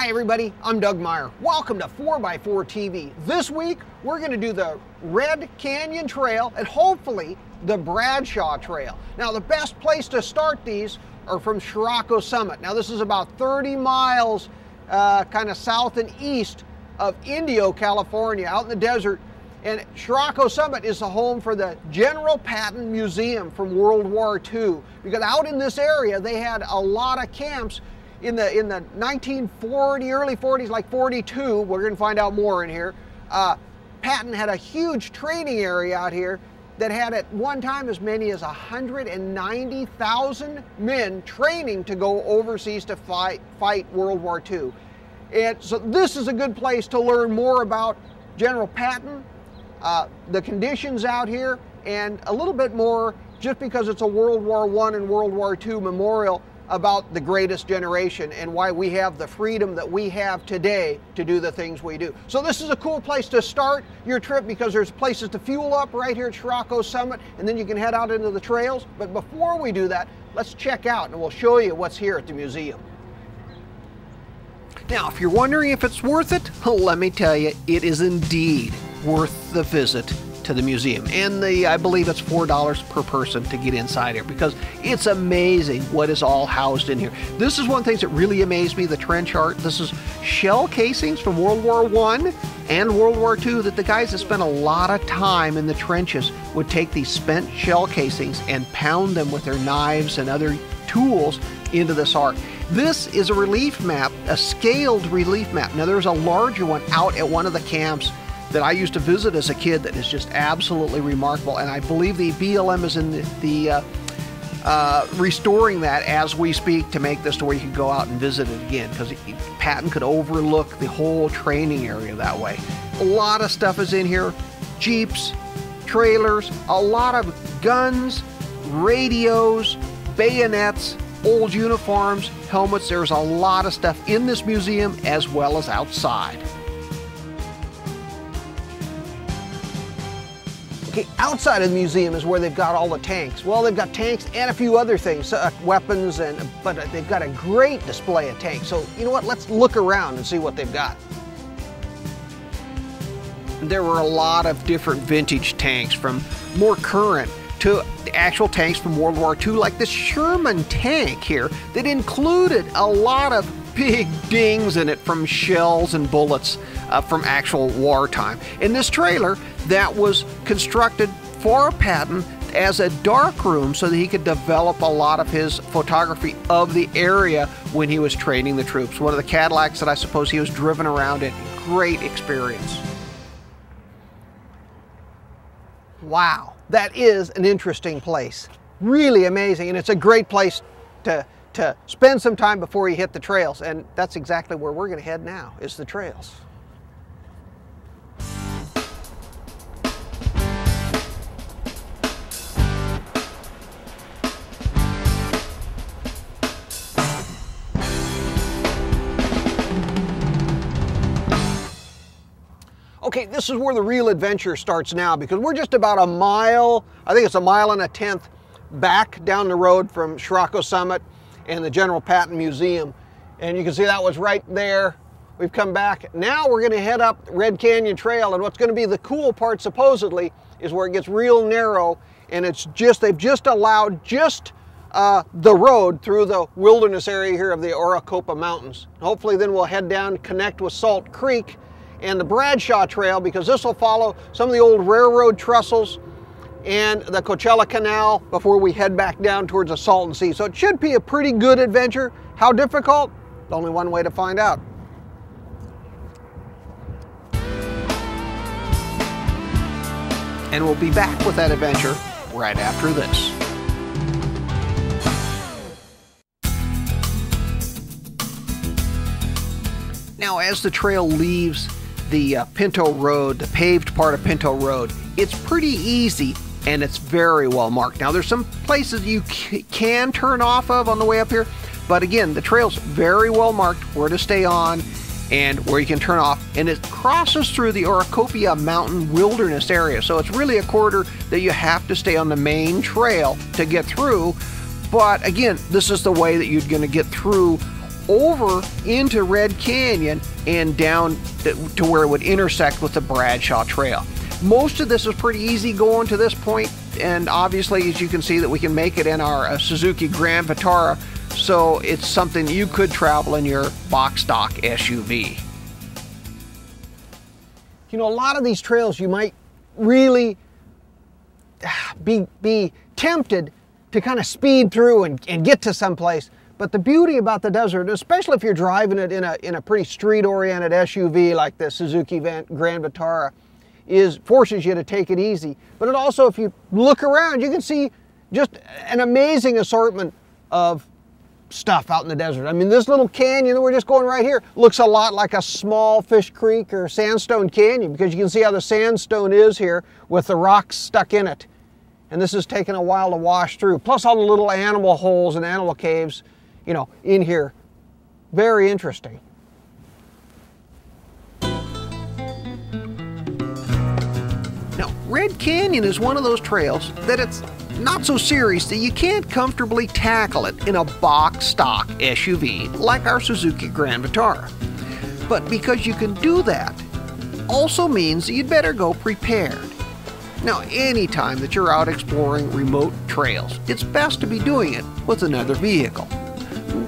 Hi everybody, I'm Doug Meyer. Welcome to 4x4 TV. This week, we're gonna do the Red Canyon Trail and hopefully the Bradshaw Trail. Now the best place to start these are from Chiriaco Summit. Now this is about 30 miles uh, kind of south and east of Indio, California, out in the desert. And Chiriaco Summit is the home for the General Patton Museum from World War II. Because out in this area, they had a lot of camps in the in the 1940 early 40s like 42 we're going to find out more in here. Uh, patton had a huge training area out here that had at one time as many as 190,000 men training to go overseas to fight fight world war ii and so this is a good place to learn more about general patton uh, the conditions out here and a little bit more just because it's a world war one and world war ii memorial about the greatest generation and why we have the freedom that we have today to do the things we do. So this is a cool place to start your trip because there's places to fuel up right here at Chiriaco Summit and then you can head out into the trails. But before we do that, let's check out and we'll show you what's here at the museum. Now, if you're wondering if it's worth it, let me tell you, it is indeed worth the visit to the museum. And the I believe it's four dollars per person to get inside here because it's amazing what is all housed in here. This is one of the things that really amazed me, the trench art. This is shell casings from World War One and World War II that the guys that spent a lot of time in the trenches would take these spent shell casings and pound them with their knives and other tools into this art. This is a relief map, a scaled relief map. Now there's a larger one out at one of the camps that I used to visit as a kid that is just absolutely remarkable. And I believe the BLM is in the, the uh, uh, restoring that as we speak to make this to where you can go out and visit it again because Patton could overlook the whole training area that way. A lot of stuff is in here Jeeps, trailers, a lot of guns, radios, bayonets, old uniforms, helmets. There's a lot of stuff in this museum as well as outside. Okay, outside of the museum is where they've got all the tanks. Well, they've got tanks and a few other things, uh, weapons, and but they've got a great display of tanks. So you know what? Let's look around and see what they've got. There were a lot of different vintage tanks, from more current to actual tanks from World War II, like this Sherman tank here that included a lot of big dings in it from shells and bullets uh, from actual wartime. In this trailer that was constructed for Patton as a dark room so that he could develop a lot of his photography of the area when he was training the troops. One of the Cadillacs that I suppose he was driven around in. Great experience. Wow, that is an interesting place. Really amazing, and it's a great place to to spend some time before you hit the trails. And that's exactly where we're going to head now, is the trails. Okay, this is where the real adventure starts now because we're just about a mile, I think it's a mile and a tenth back down the road from Chiriaco Summit and the General Patton Museum. And you can see that was right there. We've come back. Now we're going to head up Red Canyon Trail, and what's going to be the cool part, supposedly, is where it gets real narrow, and it's just, they've just allowed just uh, the road through the wilderness area here of the Orocopia Mountains. Hopefully then we'll head down, connect with Salt Creek and the Bradshaw Trail, because this will follow some of the old railroad trestles and the Coachella Canal before we head back down towards the Salton Sea. So it should be a pretty good adventure. How difficult? Only one way to find out. And we'll be back with that adventure right after this. Now, as the trail leaves the uh, Pinto Road, the paved part of Pinto Road, it's pretty easy and it's very well marked. Now, there's some places you can turn off of on the way up here, but again, the trail's very well marked where to stay on and where you can turn off, and it crosses through the Orocopia Mountain Wilderness area. So it's really a corridor that you have to stay on the main trail to get through. But again, this is the way that you're going to get through over into Red Canyon and down to where it would intersect with the Bradshaw Trail. Most of this is pretty easy going to this point, and obviously, as you can see, that we can make it in our uh, Suzuki Grand Vitara, so it's something you could travel in your box stock SUV. You know, a lot of these trails you might really be, be tempted to kind of speed through and, and get to someplace. But the beauty about the desert, especially if you're driving it in a, in a pretty street-oriented SUV like the Suzuki Grand Vitara, is forces you to take it easy. But it also, if you look around, you can see just an amazing assortment of stuff out in the desert. I mean, this little canyon that we're just going right here looks a lot like a small fish creek or sandstone canyon because you can see how the sandstone is here with the rocks stuck in it. And this is taking a while to wash through. Plus all the little animal holes and animal caves, you know, in here. Very interesting. Red Canyon is one of those trails that it's not so serious that you can't comfortably tackle it in a box stock SUV like our Suzuki Grand Vitara. But because you can do that, also means that you'd better go prepared. Now, anytime that you're out exploring remote trails, it's best to be doing it with another vehicle.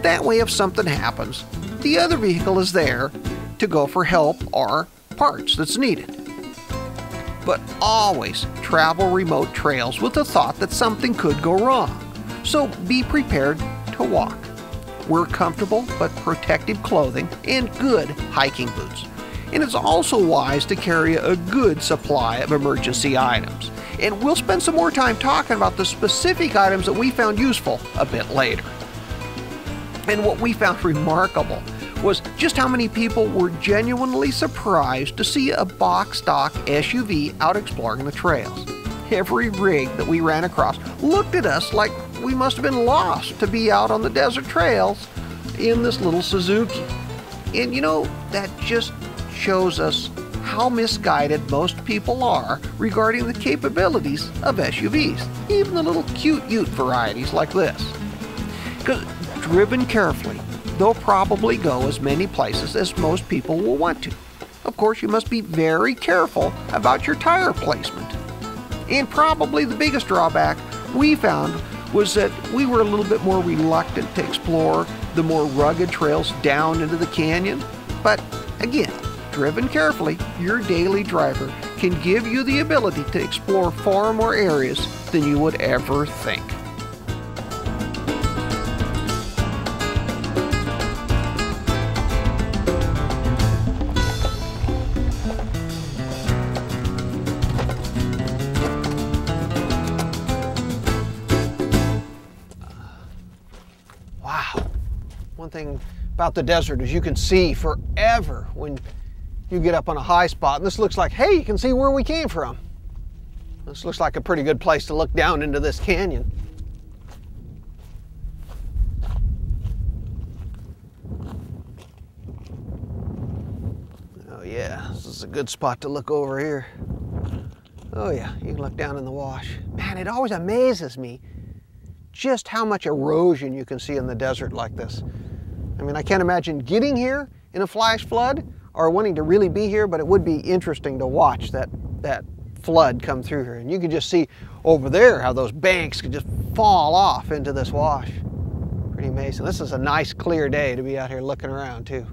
That way, if something happens, the other vehicle is there to go for help or parts that's needed but always travel remote trails with the thought that something could go wrong. So be prepared to walk. Wear comfortable but protective clothing and good hiking boots. And it's also wise to carry a good supply of emergency items. And we'll spend some more time talking about the specific items that we found useful a bit later. And what we found remarkable was just how many people were genuinely surprised to see a box stock SUV out exploring the trails. Every rig that we ran across looked at us like we must have been lost to be out on the desert trails in this little Suzuki. And you know, that just shows us how misguided most people are regarding the capabilities of SUVs, even the little cute ute varieties like this. Because driven carefully, they'll probably go as many places as most people will want to. Of course, you must be very careful about your tire placement. And probably the biggest drawback we found was that we were a little bit more reluctant to explore the more rugged trails down into the canyon. But again, driven carefully, your daily driver can give you the ability to explore far more areas than you would ever think. Thing about the desert is you can see forever when you get up on a high spot. And this looks like, hey, you can see where we came from. This looks like a pretty good place to look down into this canyon. Oh yeah, this is a good spot to look over here. Oh yeah, you can look down in the wash. Man, it always amazes me just how much erosion you can see in the desert like this. I mean, I can't imagine getting here in a flash flood or wanting to really be here, but it would be interesting to watch that, that flood come through here. And you can just see over there how those banks could just fall off into this wash. Pretty amazing. This is a nice clear day to be out here looking around too.